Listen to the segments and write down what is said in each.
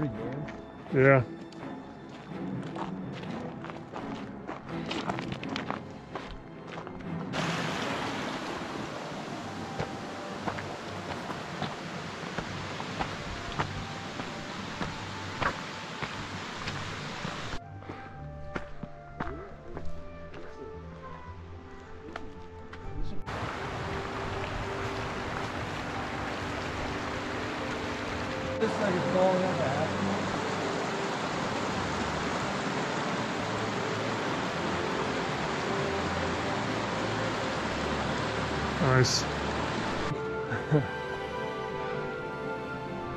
Yeah. This thing is falling on that. Nice.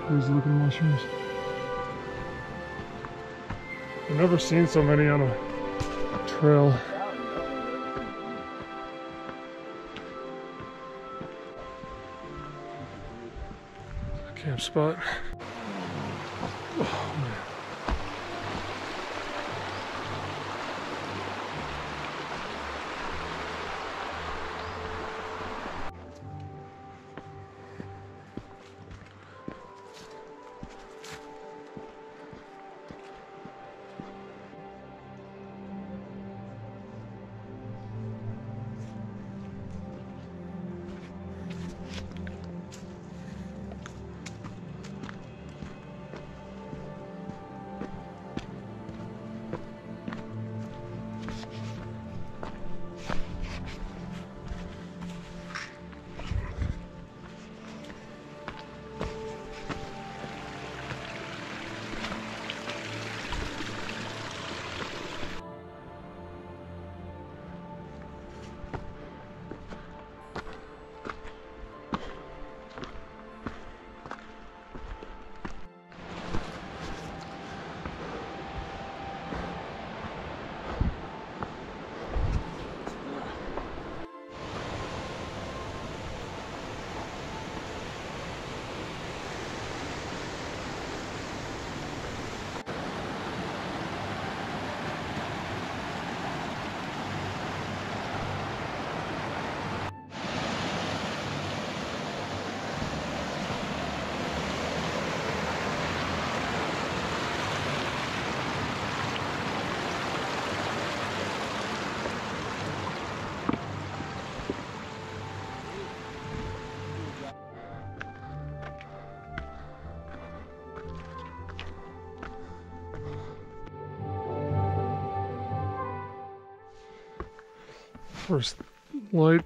These looking mushrooms. I've never seen so many on a trail. Camp spot. Oh, First light.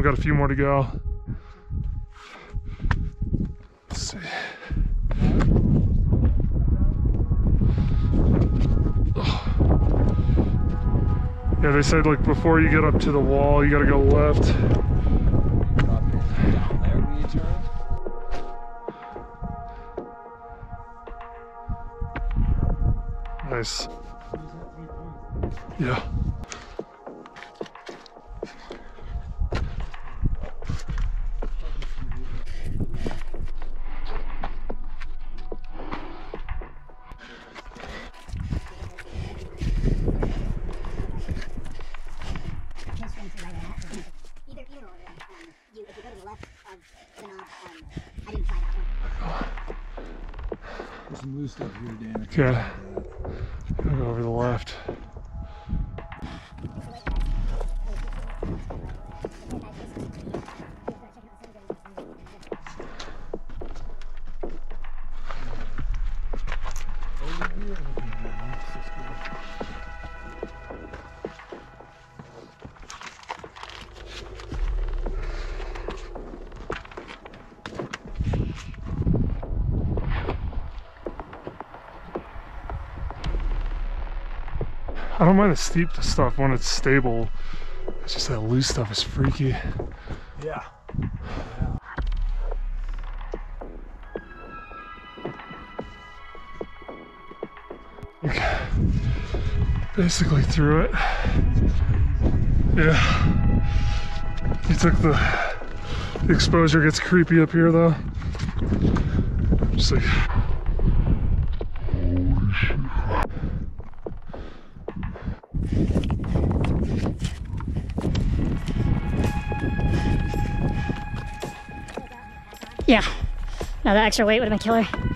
I've got a few more to go. Let's see. Yeah, they said like before you get up to the wall, you gotta go left. Nice. Yeah. I didn't that one. There's some loose stuff here, Dan. Okay. I'll go over the left. Don't mind the steep stuff when it's stable. It's just that loose stuff is freaky. Yeah. Basically through it. Yeah. You took the, the exposure gets creepy up here though. Just like Yeah. No, that extra weight would have been killer.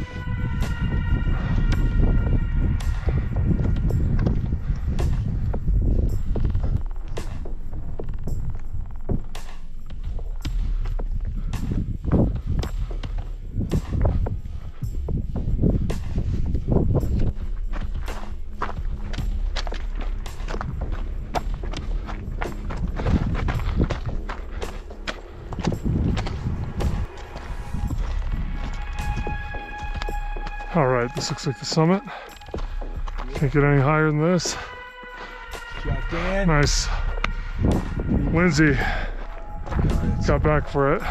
All right, this looks like the summit. Can't get any higher than this. Good job, Dan. Nice. Lindsey got back for it.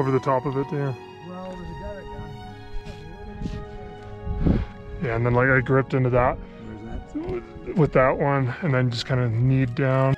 Over the top of it, Dan. Well, there's a guy down. Yeah, and then like I gripped into that that? with that one, and then just kind of kneed down.